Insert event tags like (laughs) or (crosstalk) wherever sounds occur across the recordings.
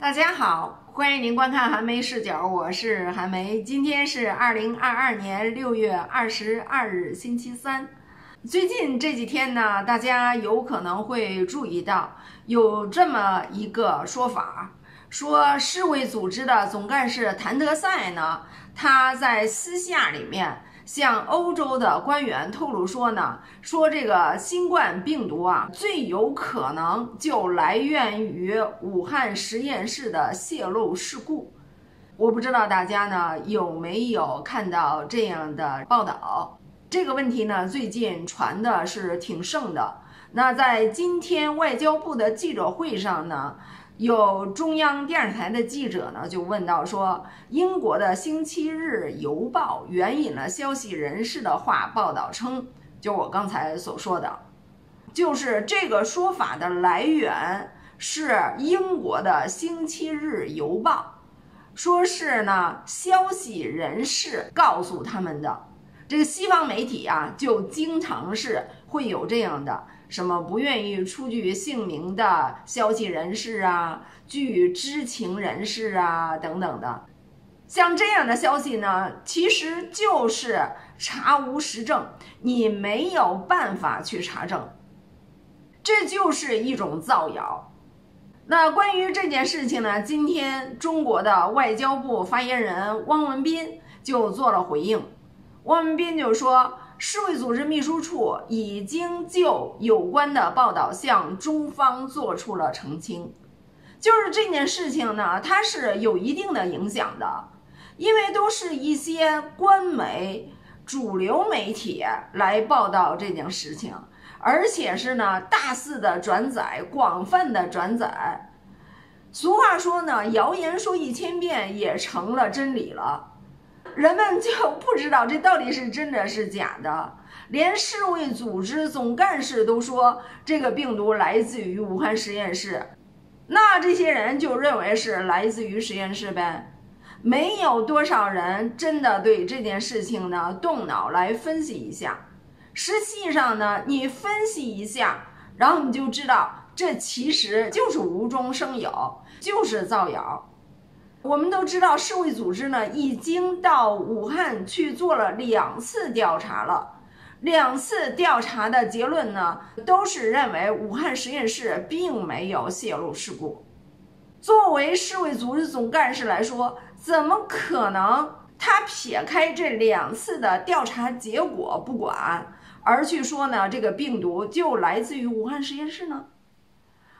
大家好，欢迎您观看韩梅视角，我是韩梅。今天是二零二二年六月二十二日，星期三。最近这几天呢，大家有可能会注意到有这么一个说法，说世卫组织的总干事谭德赛呢，他在私下里面。向欧洲的官员透露说呢，说这个新冠病毒啊，最有可能就来源于武汉实验室的泄露事故。我不知道大家呢有没有看到这样的报道？这个问题呢，最近传的是挺盛的。那在今天外交部的记者会上呢？有中央电视台的记者呢，就问到说，英国的《星期日邮报》援引了消息人士的话报道称，就我刚才所说的，就是这个说法的来源是英国的《星期日邮报》，说是呢消息人士告诉他们的。这个西方媒体啊，就经常是会有这样的。什么不愿意出具姓名的消息人士啊，据知情人士啊等等的，像这样的消息呢，其实就是查无实证，你没有办法去查证，这就是一种造谣。那关于这件事情呢，今天中国的外交部发言人汪文斌就做了回应，汪文斌就说。世卫组织秘书处已经就有关的报道向中方做出了澄清，就是这件事情呢，它是有一定的影响的，因为都是一些官媒、主流媒体来报道这件事情，而且是呢大肆的转载、广泛的转载。俗话说呢，谣言说一千遍也成了真理了。人们就不知道这到底是真的是假的，连世卫组织总干事都说这个病毒来自于武汉实验室，那这些人就认为是来自于实验室呗，没有多少人真的对这件事情呢动脑来分析一下。实际上呢，你分析一下，然后你就知道这其实就是无中生有，就是造谣。我们都知道，世卫组织呢已经到武汉去做了两次调查了，两次调查的结论呢都是认为武汉实验室并没有泄露事故。作为世卫组织总干事来说，怎么可能他撇开这两次的调查结果不管，而去说呢这个病毒就来自于武汉实验室呢？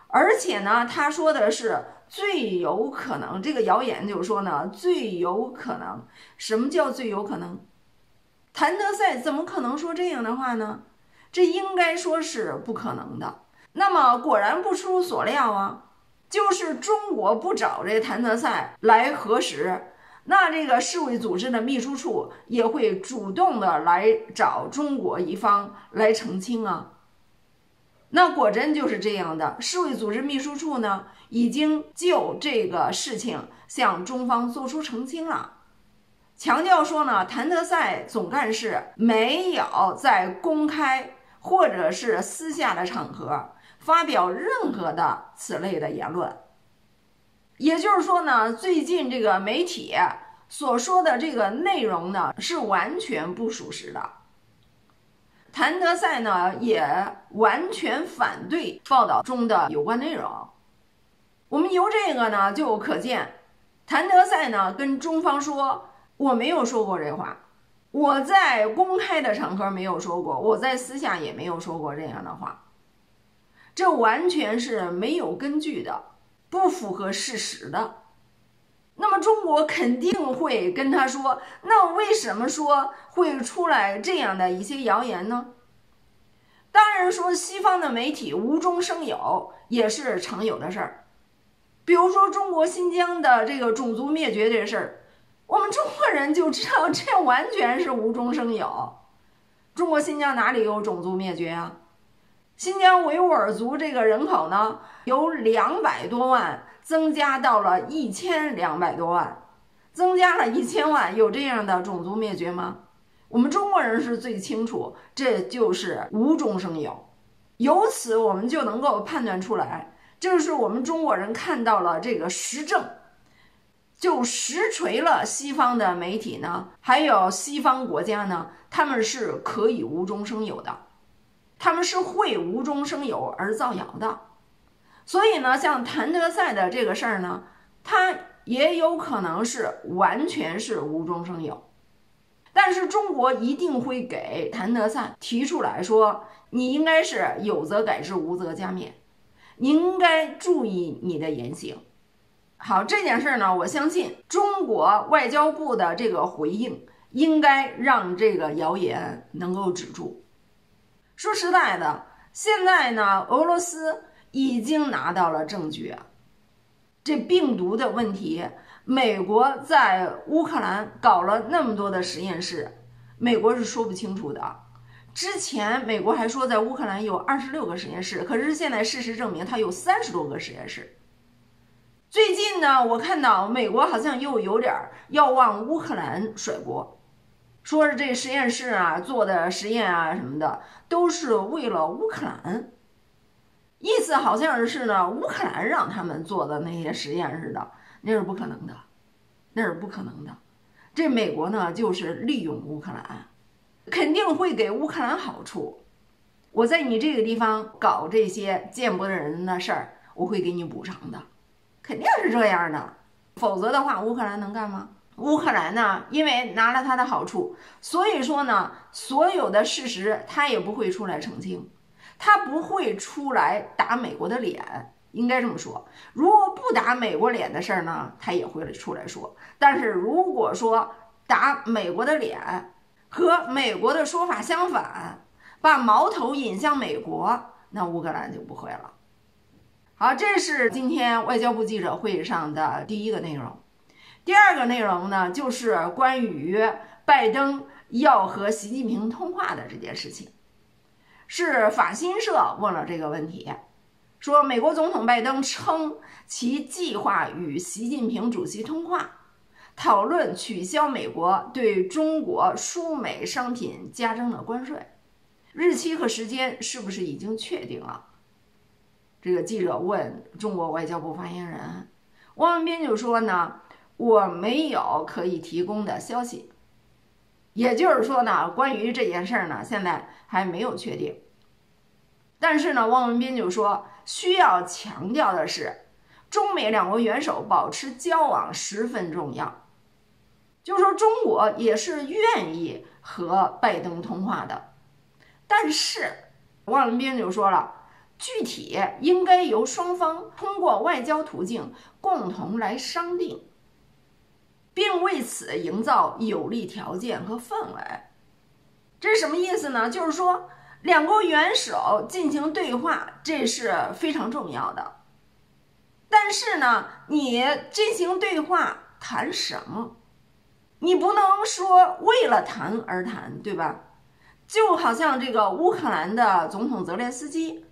而且呢，他说的是最有可能，这个谣言就是说呢，最有可能。什么叫最有可能？谭德赛怎么可能说这样的话呢？这应该说是不可能的。那么果然不出所料啊，就是中国不找这谭德赛来核实，那这个世卫组织的秘书处也会主动的来找中国一方来澄清啊。那果真就是这样的，世卫组织秘书处呢，已经就这个事情向中方做出澄清了，强调说呢，谭德赛总干事没有在公开或者是私下的场合发表任何的此类的言论，也就是说呢，最近这个媒体所说的这个内容呢，是完全不属实的。谭德赛呢也完全反对报道中的有关内容。我们由这个呢就可见，谭德赛呢跟中方说：“我没有说过这话，我在公开的场合没有说过，我在私下也没有说过这样的话。”这完全是没有根据的，不符合事实的。那么中国肯定会跟他说，那为什么说会出来这样的一些谣言呢？当然说西方的媒体无中生有也是常有的事儿，比如说中国新疆的这个种族灭绝这事儿，我们中国人就知道这完全是无中生有。中国新疆哪里有种族灭绝啊？新疆维吾尔族这个人口呢，由两百多万。增加到了一千两百多万，增加了一千万，有这样的种族灭绝吗？我们中国人是最清楚，这就是无中生有。由此我们就能够判断出来，就是我们中国人看到了这个实证，就实锤了西方的媒体呢，还有西方国家呢，他们是可以无中生有的，他们是会无中生有而造谣的。所以呢，像谭德赛的这个事儿呢，他也有可能是完全是无中生有。但是中国一定会给谭德赛提出来说，你应该是有则改之，无则加勉。你应该注意你的言行。好，这件事呢，我相信中国外交部的这个回应应该让这个谣言能够止住。说实在的，现在呢，俄罗斯已经拿到了证据，这病毒的问题，美国在乌克兰搞了那么多的实验室，美国是说不清楚的。之前美国还说在乌克兰有二十六个实验室，可是现在事实证明它有三十多个实验室。最近呢，我看到美国好像又有点要往乌克兰甩锅，说是这实验室啊做的实验啊什么的都是为了乌克兰，意思好像是呢乌克兰让他们做的那些实验似的，那是不可能的，那是不可能的。这美国呢就是利用乌克兰。肯定会给乌克兰好处。我在你这个地方搞这些见不得人的事儿，我会给你补偿的，肯定是这样的。否则的话，乌克兰能干吗？乌克兰呢，因为拿了他的好处，所以说呢，所有的事实他也不会出来澄清，他不会出来打美国的脸，应该这么说。如果不打美国脸的事儿呢，他也会出来说。但是如果说打美国的脸，和美国的说法相反，把矛头引向美国，那乌克兰就不会了。好，这是今天外交部记者会上的第一个内容。第二个内容呢，就是关于拜登要和习近平通话的这件事情。是法新社问了这个问题，说美国总统拜登称其计划与习近平主席通话。讨论取消美国对中国输美商品加征的关税，日期和时间是不是已经确定了？这个记者问中国外交部发言人汪文斌就说呢，我没有可以提供的消息，也就是说呢，关于这件事儿呢，现在还没有确定。但是呢，汪文斌就说，需要强调的是，中美两国元首保持交往十分重要。就是说，中国也是愿意和拜登通话的，但是汪文斌就说了，具体应该由双方通过外交途径共同来商定，并为此营造有利条件和氛围。这是什么意思呢？就是说，两国元首进行对话，这是非常重要的。但是呢，你进行对话谈什么？你不能说为了谈而谈，对吧？就好像这个乌克兰的总统泽连斯基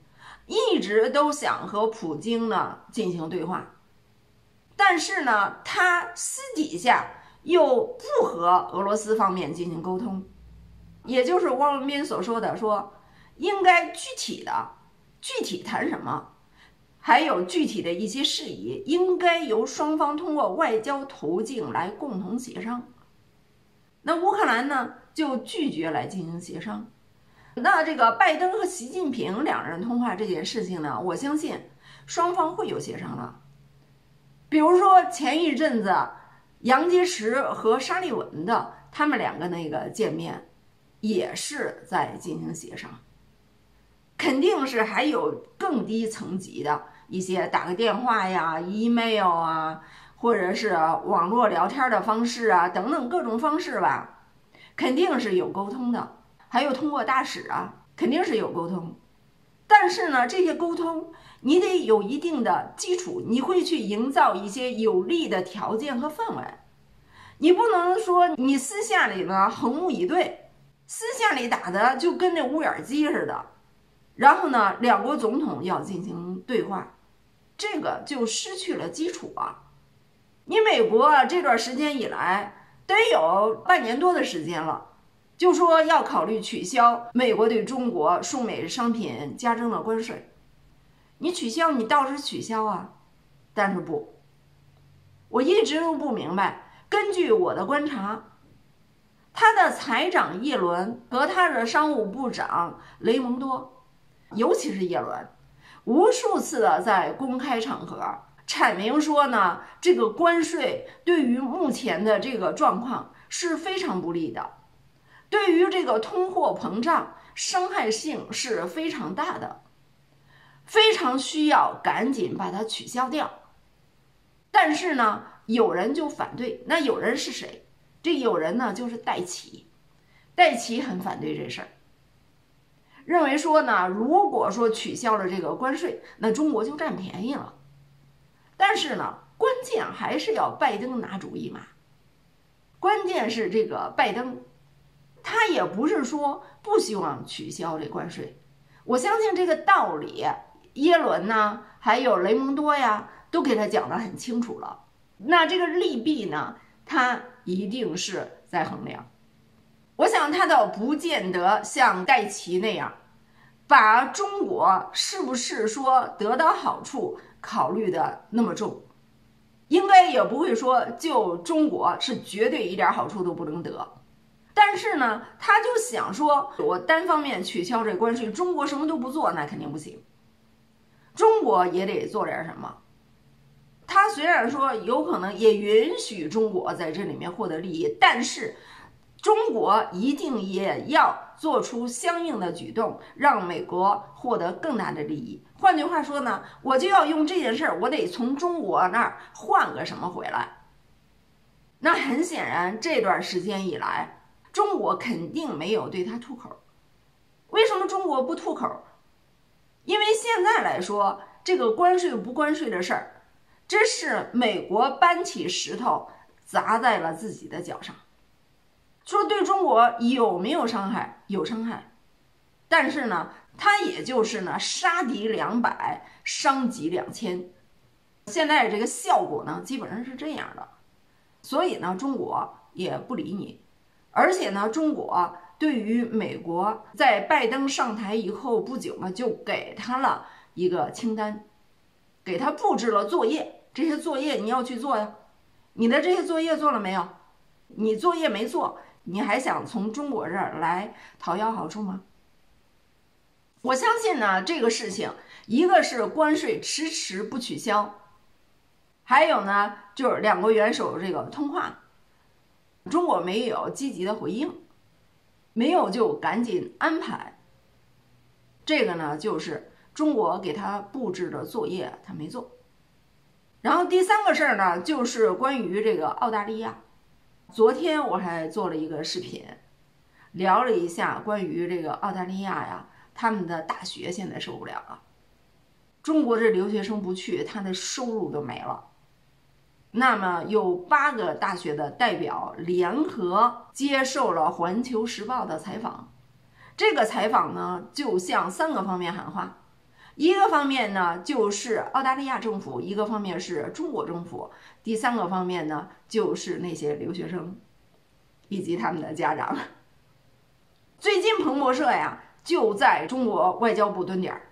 一直都想和普京呢进行对话，但是呢，他私底下又不和俄罗斯方面进行沟通，也就是汪文斌所说的说，应该具体的具体谈什么，还有具体的一些事宜，应该由双方通过外交途径来共同协商。那乌克兰呢就拒绝来进行协商。那这个拜登和习近平两人通话这件事情呢，我相信双方会有协商了。比如说前一阵子杨洁篪和沙利文的他们两个那个见面，也是在进行协商。肯定是还有更低层级的一些打个电话呀、email 啊。或者是网络聊天的方式啊，等等各种方式吧，肯定是有沟通的。还有通过大使啊，肯定是有沟通。但是呢，这些沟通你得有一定的基础，你会去营造一些有利的条件和氛围。你不能说你私下里呢横目以对，私下里打的就跟那乌眼鸡似的。然后呢，两国总统要进行对话，这个就失去了基础啊。你美国这段时间以来得有半年多的时间了，就说要考虑取消美国对中国输美商品加征的关税，你取消，你倒是取消啊，但是不，我一直都不明白。根据我的观察，他的财长耶伦和他的商务部长雷蒙多，尤其是耶伦，无数次的在公开场合阐明说呢，这个关税对于目前的这个状况是非常不利的，对于这个通货膨胀伤害性是非常大的，非常需要赶紧把它取消掉。但是呢？有人就反对，那有人是谁？这有人呢，就是戴奇，戴奇很反对这事儿，认为说呢，如果说取消了这个关税，那中国就占便宜了。但是呢，关键还是要拜登拿主意嘛。关键是这个拜登，他也不是说不希望取消这关税，我相信这个道理，耶伦呢，还有雷蒙多呀，都给他讲得很清楚了。那这个利弊呢？他一定是在衡量。我想他倒不见得像戴奇那样，把中国是不是说得到好处考虑的那么重，应该也不会说就中国是绝对一点好处都不能得。但是呢，他就想说，我单方面取消这关税，中国什么都不做，那肯定不行。中国也得做点什么。他虽然说有可能也允许中国在这里面获得利益，但是中国一定也要做出相应的举动，让美国获得更大的利益。换句话说呢，我就要用这件事儿，我得从中国那儿换个什么回来。那很显然，这段时间以来，中国肯定没有对他吐口。为什么中国不吐口？因为现在来说，这个关税不关税的事儿。这是美国搬起石头砸在了自己的脚上，说对中国有没有伤害？有伤害，但是呢，它也就是呢，杀敌两百，伤己两千。现在这个效果呢，基本上是这样的，所以呢，中国也不理你，而且呢，中国对于美国在拜登上台以后不久呢，就给他了一个清单。给他布置了作业，这些作业你要去做呀。你的这些作业做了没有？你作业没做，你还想从中国这儿来讨要好处吗？我相信呢，这个事情一个是关税迟迟不取消，还有呢就是两国元首这个通话，中国没有积极的回应，没有就赶紧安排。这个呢就是。中国给他布置的作业他没做，然后第三个事儿呢，就是关于这个澳大利亚。昨天我还做了一个视频，聊了一下关于这个澳大利亚呀，他们的大学现在受不了了，中国这留学生不去，他的收入都没了。那么有八个大学的代表联合接受了《环球时报》的采访，这个采访呢，就向三个方面喊话。一个方面呢，就是澳大利亚政府；一个方面是中国政府；第三个方面呢，就是那些留学生以及他们的家长。最近彭博社呀就在中国外交部蹲点儿。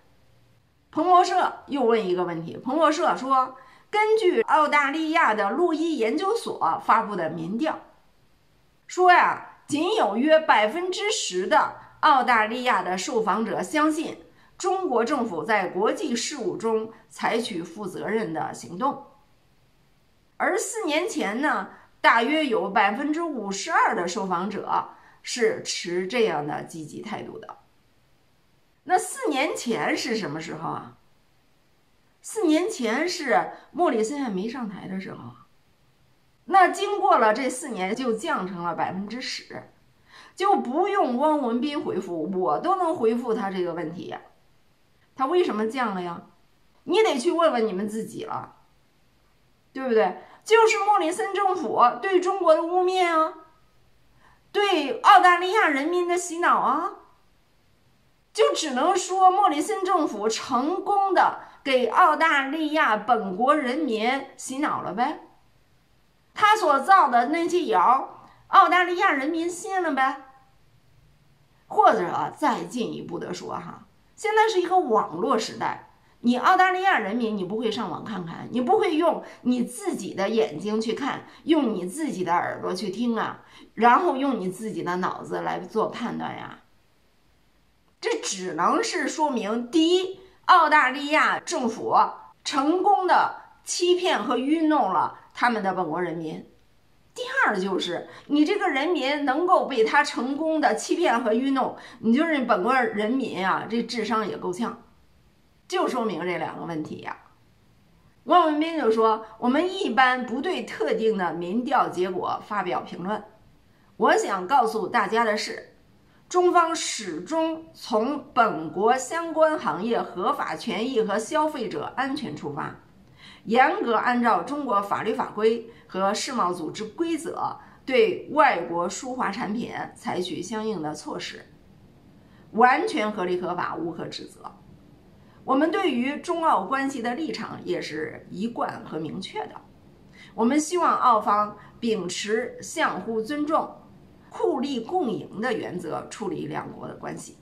彭博社又问一个问题：彭博社说，根据澳大利亚的路易研究所发布的民调，说呀，仅有约百分之十的澳大利亚的受访者相信。中国政府在国际事务中采取负责任的行动，而四年前呢，大约有百分之五十二的受访者是持这样的积极态度的。那四年前是什么时候啊？四年前是莫里森还没上台的时候。那经过了这四年，就降成了百分之十，就不用汪文斌回复，我都能回复他这个问题。他为什么降了呀？你得去问问你们自己了，对不对？就是莫里森政府对中国的污蔑啊，对澳大利亚人民的洗脑啊，就只能说莫里森政府成功的给澳大利亚本国人民洗脑了呗。他所造的那些谣，澳大利亚人民信了呗。或者再进一步的说哈。现在是一个网络时代，你澳大利亚人民，你不会上网看看，你不会用你自己的眼睛去看，用你自己的耳朵去听啊，然后用你自己的脑子来做判断呀。这只能是说明，第一，澳大利亚政府成功的欺骗和愚弄了他们的本国人民；第二，就是你这个人民能够被他成功的欺骗和愚弄，你就是本国人民啊，这智商也够呛，就说明这两个问题呀。汪文斌就说：“我们一般不对特定的民调结果发表评论。我想告诉大家的是。”中方始终从本国相关行业合法权益和消费者安全出发，严格按照中国法律法规和世贸组织规则，对外国输华产品采取相应的措施，完全合理合法，无可指责。我们对于中澳关系的立场也是一贯和明确的，我们希望澳方秉持相互尊重。互利共赢的原则处理两国的关系，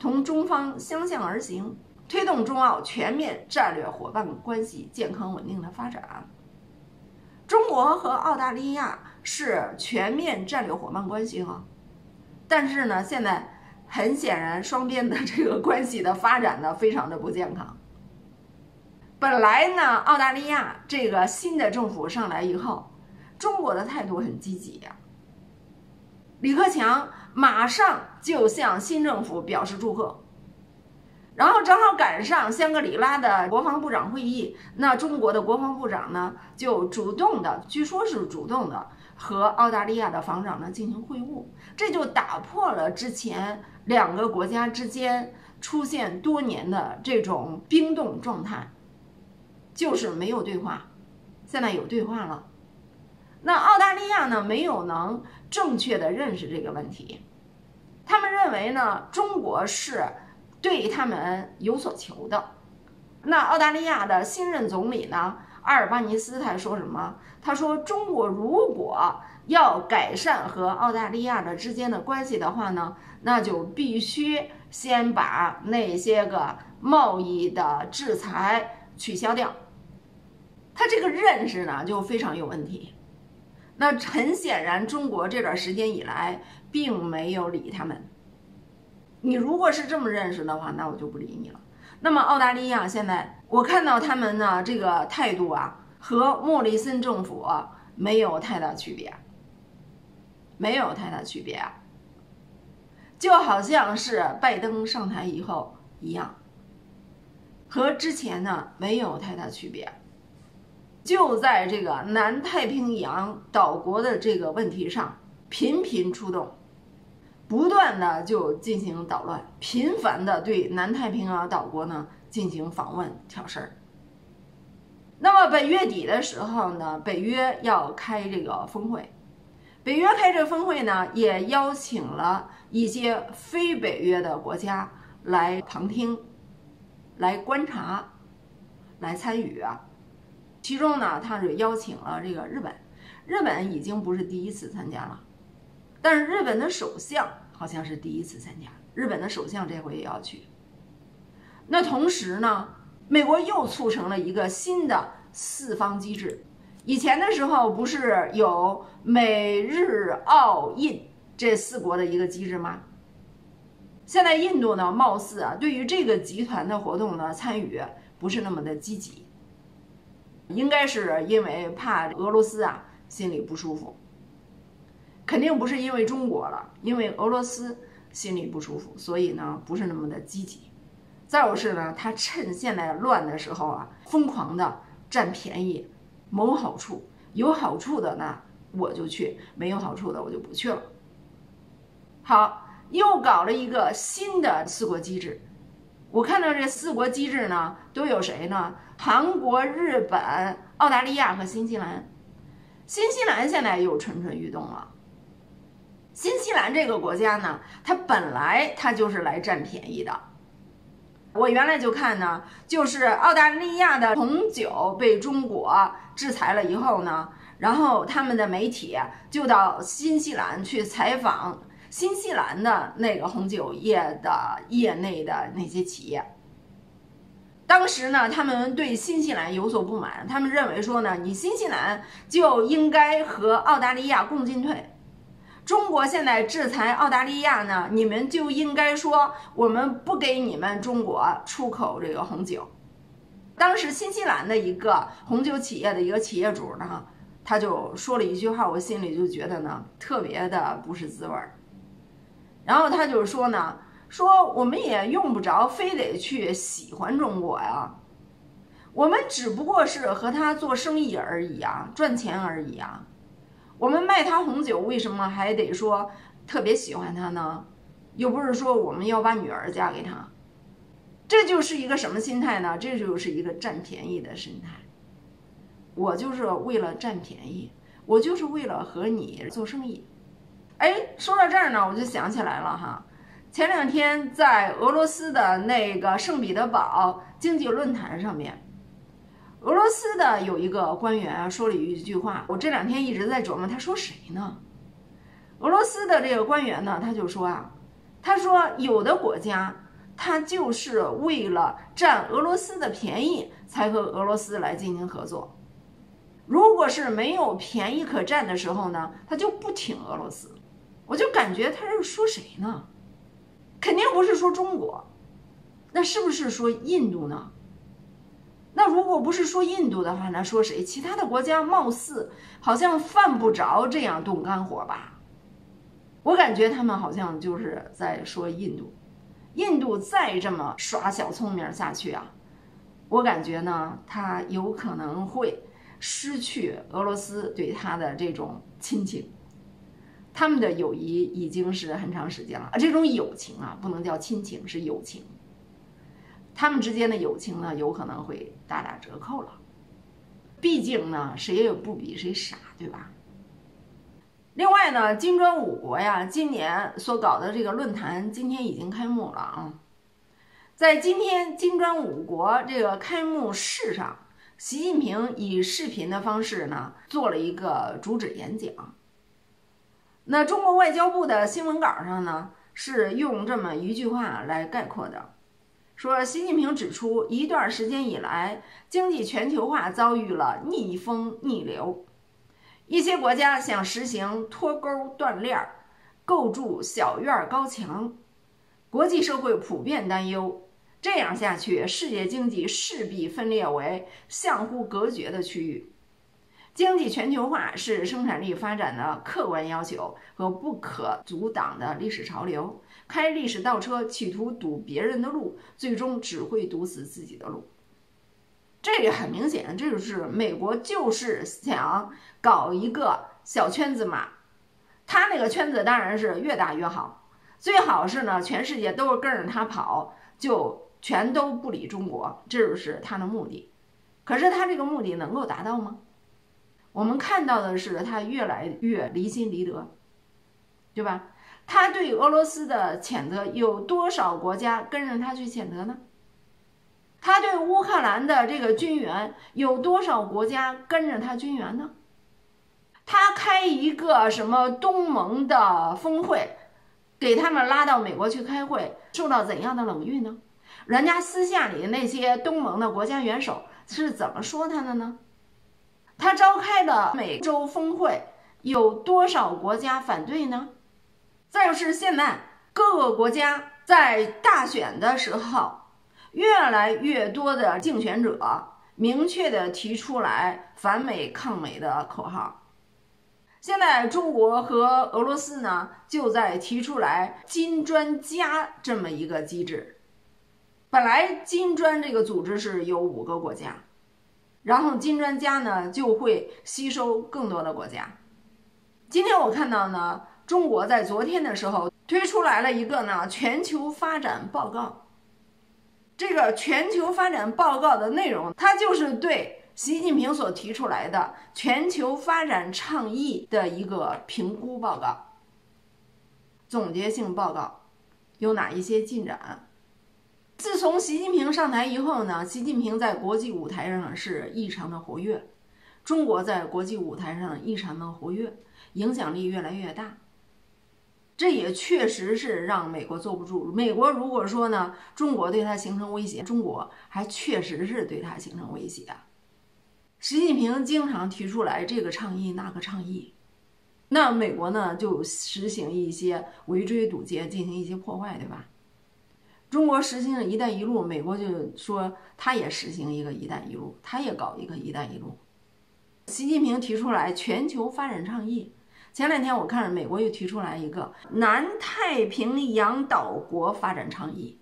同中方相向而行，推动中澳全面战略伙伴关系健康稳定的发展。中国和澳大利亚是全面战略伙伴关系哈，但是呢，现在很显然双边的这个关系的发展呢非常的不健康。本来呢，澳大利亚这个新的政府上来以后，中国的态度很积极呀。李克强马上就向新政府表示祝贺，然后正好赶上香格里拉的国防部长会议，那中国的国防部长呢就主动的，据说是主动的和澳大利亚的防长呢进行会晤，这就打破了之前两个国家之间出现多年的这种冰冻状态，就是没有对话，现在有对话了。那澳大利亚呢，没有能正确的认识这个问题，他们认为呢，中国是对他们有所求的。那澳大利亚的新任总理呢，阿尔巴尼斯他说什么？他说，中国如果要改善和澳大利亚的之间的关系的话呢，那就必须先把那些个贸易的制裁取消掉。他这个认识呢，就非常有问题。那很显然，中国这段时间以来并没有理他们。你如果是这么认识的话，那我就不理你了。那么澳大利亚现在，我看到他们呢这个态度啊，和莫里森政府没有太大区别，没有太大区别啊，就好像是拜登上台以后一样，和之前呢没有太大区别。就在这个南太平洋岛国的这个问题上频频出动，不断的就进行捣乱，频繁的对南太平洋岛国呢进行访问挑事儿。那么本月底的时候呢，北约要开这个峰会，北约开这个峰会呢，也邀请了一些非北约的国家来旁听、来观察、来参与啊。其中呢，他是邀请了这个日本，日本已经不是第一次参加了，但是日本的首相好像是第一次参加，日本的首相这回也要去。那同时呢，美国又促成了一个新的四方机制，以前的时候不是有美日澳印这四国的一个机制吗？现在印度呢，貌似啊，对于这个集团的活动呢，参与不是那么的积极。应该是因为怕俄罗斯啊心里不舒服，肯定不是因为中国了，因为俄罗斯心里不舒服，所以呢不是那么的积极。再有是呢，他趁现在乱的时候啊，疯狂的占便宜，谋好处。有好处的呢我就去，没有好处的我就不去了。好，又搞了一个新的四国机制。我看到这四国机制呢，都有谁呢？韩国、日本、澳大利亚和新西兰。新西兰现在又蠢蠢欲动了。新西兰这个国家呢，它本来它就是来占便宜的。我原来就看呢，就是澳大利亚的红酒被中国制裁了以后呢，然后他们的媒体就到新西兰去采访。新西兰的那个红酒业的业内的那些企业，当时呢，他们对新西兰有所不满，他们认为说呢，你新西兰就应该和澳大利亚共进退。中国现在制裁澳大利亚呢，你们就应该说我们不给你们中国出口这个红酒。当时新西兰的一个红酒企业的一个企业主呢，他就说了一句话，我心里就觉得呢特别的不是滋味儿。然后他就说呢。说我们也用不着非得去喜欢中国呀，我们只不过是和他做生意而已啊，赚钱而已啊。我们卖他红酒，为什么还得说特别喜欢他呢？又不是说我们要把女儿嫁给他，这就是一个什么心态呢？这就是一个占便宜的心态。我就是为了占便宜，我就是为了和你做生意。哎，说到这儿呢，我就想起来了哈。前两天在俄罗斯的那个圣彼得堡经济论坛上面，俄罗斯的有一个官员说了一句话，我这两天一直在琢磨，他说谁呢？俄罗斯的这个官员呢，他就说啊，他说有的国家他就是为了占俄罗斯的便宜才和俄罗斯来进行合作，如果是没有便宜可占的时候呢，他就不挺俄罗斯。我就感觉他是说谁呢？肯定不是说中国，那是不是说印度呢？那如果不是说印度的话，那说谁？其他的国家貌似好像犯不着这样动肝火吧？我感觉他们好像就是在说印度。印度再这么耍小聪明下去啊，我感觉呢，他有可能会失去俄罗斯对他的这种亲情。他们的友谊已经是很长时间了啊，这种友情啊，不能叫亲情，是友情。他们之间的友情呢，有可能会大打折扣了。毕竟呢，谁也不比谁傻，对吧？另外呢，金砖五国呀，今年所搞的这个论坛今天已经开幕了啊。在今天金砖五国这个开幕式上，习近平以视频的方式呢，做了一个主旨演讲。那中国外交部的新闻稿上呢，是用这么一句话来概括的，说习近平指出，一段时间以来，经济全球化遭遇了逆风逆流，一些国家想实行脱钩断链，构筑小院高墙，国际社会普遍担忧，这样下去，世界经济势必分裂为相互隔绝的区域。经济全球化是生产力发展的客观要求和不可阻挡的历史潮流。开历史倒车，企图堵别人的路，最终只会堵死自己的路。这个很明显，这就是美国就是想搞一个小圈子嘛。他那个圈子当然是越大越好，最好是呢，全世界都跟着他跑，就全都不理中国，这就是他的目的。可是他这个目的能够达到吗？我们看到的是，他越来越离心离德，对吧？他对俄罗斯的谴责，有多少国家跟着他去谴责呢？他对乌克兰的这个军援，有多少国家跟着他军援呢？他开一个什么东盟的峰会，给他们拉到美国去开会，受到怎样的冷遇呢？人家私下里那些东盟的国家元首是怎么说他的呢？他召开的美洲峰会有多少国家反对呢？再就是现在各个国家在大选的时候，越来越多的竞选者明确的提出来反美抗美的口号。现在中国和俄罗斯呢，就在提出来金砖加这么一个机制。本来金砖这个组织是有五个国家。然后金砖加呢就会吸收更多的国家。今天我看到呢，中国在昨天的时候推出来了一个呢 (laughs) 全球发展报告。这个全球发展报告的内容，它就是对习近平所提出来的全球发展倡议的一个评估报告。总结性报告有哪一些进展？自从习近平上台以后呢，习近平在国际舞台上是异常的活跃，中国在国际舞台上异常的活跃，影响力越来越大。这也确实是让美国坐不住。美国如果说呢，中国对他形成威胁，中国还确实是对他形成威胁。习近平经常提出来这个倡议那个倡议，那美国呢就实行一些围追堵截，进行一些破坏，对吧？中国实行了“一带一路”，美国就说他也实行一个“一带一路”，他也搞一个“一带一路”。习近平提出来全球发展倡议，前两天我看着美国又提出来一个南太平洋岛国发展倡议。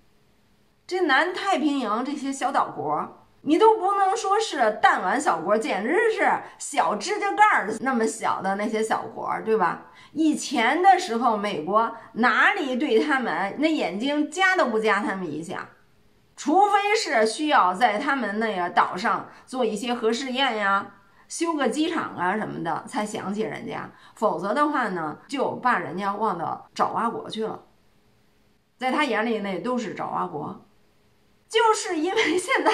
这南太平洋这些小岛国，你都不能说是弹丸小国，简直是小指甲盖儿那么小的那些小国，对吧？以前的时候，美国哪里对他们那眼睛夹都不夹他们一下，除非是需要在他们那个岛上做一些核试验呀。修个机场啊什么的，才想起人家，否则的话呢，就把人家忘到爪哇国去了。在他眼里，那都是爪哇国，就是因为现在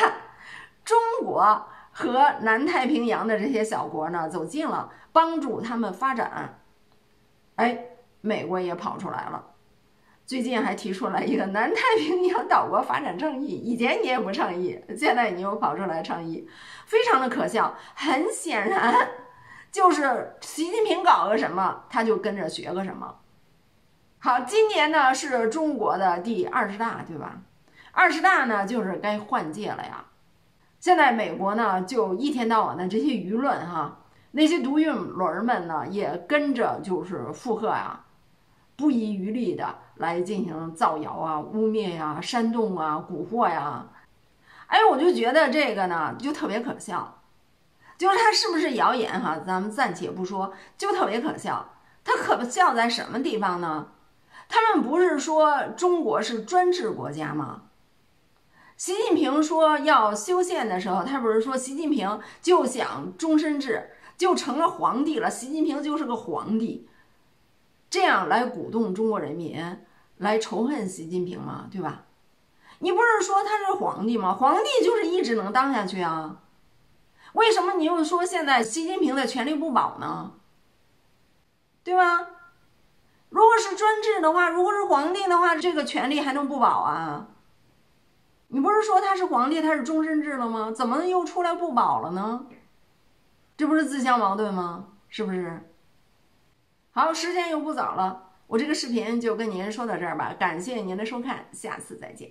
中国和南太平洋的这些小国呢走近了，帮助他们发展，哎，美国也跑出来了。最近还提出来一个 (laughs) 南太平洋岛国发展倡议，以前你也不倡议，现在你又跑出来倡议，非常的可笑。很显然，就是习近平搞个什么，他就跟着学个什么。好，今年呢是中国的第二十大，对吧？二十大呢就是该换届了呀。现在美国呢就一天到晚的这些舆论哈，那些独运轮们呢也跟着就是附和呀。不遗余力的来进行造谣啊、污蔑呀、煽动啊、蛊惑呀，哎，我就觉得这个呢就特别可笑，就是它是不是谣言哈，咱们暂且不说，就特别可笑。它可笑在什么地方呢？他们不是说中国是专制国家吗？习近平说要修宪的时候，他不是说习近平就想终身制，就成了皇帝了，习近平就是个皇帝。这样来鼓动中国人民来仇恨习近平吗？对吧？你不是说他是皇帝吗？皇帝就是一直能当下去啊？为什么你又说现在习近平的权力不保呢？对吧？如果是专制的话，如果是皇帝的话，这个权力还能不保啊？你不是说他是皇帝，他是终身制了吗？怎么又出来不保了呢？这不是自相矛盾吗？是不是？好，时间又不早了，我这个视频就跟您说到这儿吧，感谢您的收看，下次再见。